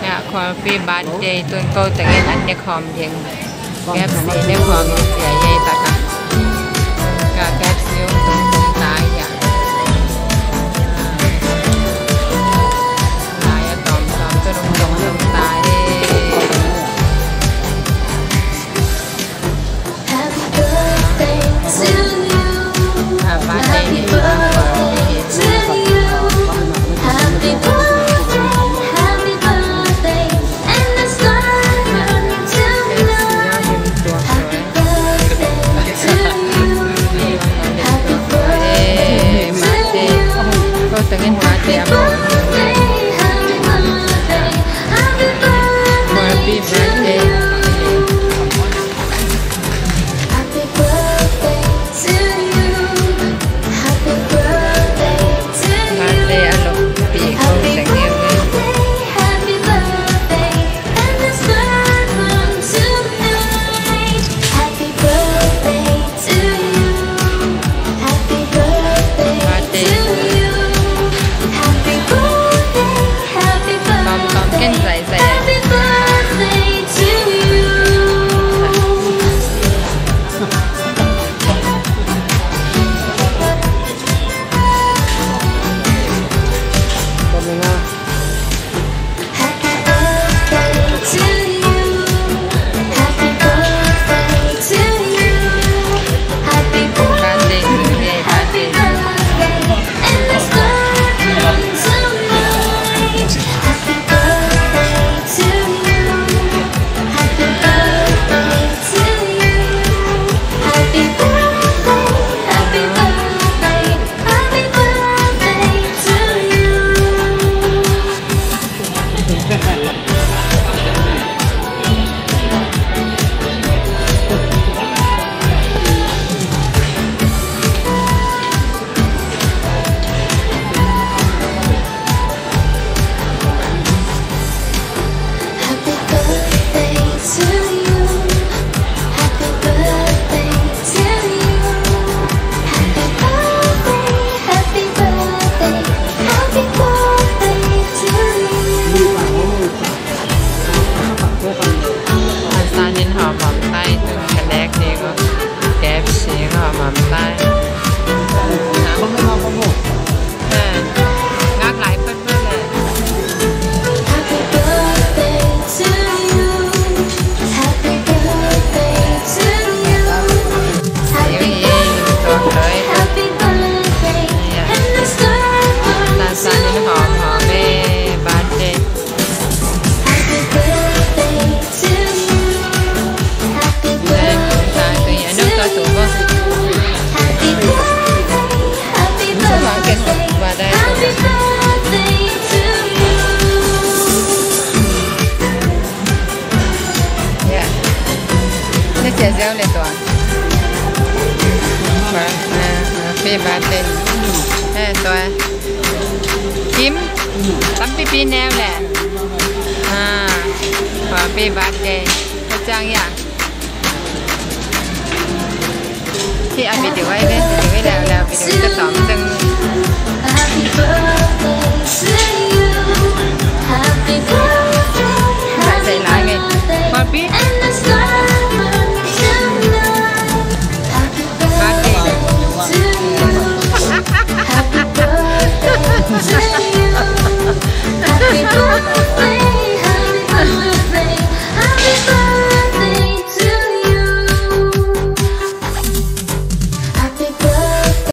เนี่ยความฟีบาดใจต้นโตแต่เงินอันเนี่ยความเพียงแบบสีในความใหญ่ใหญ่ตะ Yeah. Letoa. Ba, pe ba tên. Thế toa. Kim, tắm pi pi neo lẹ. À, và pe ba tên. Có trang nhá. Thì anh bị tiểu ấy đấy, tiểu ấy là là bị tiểu tất tóm từng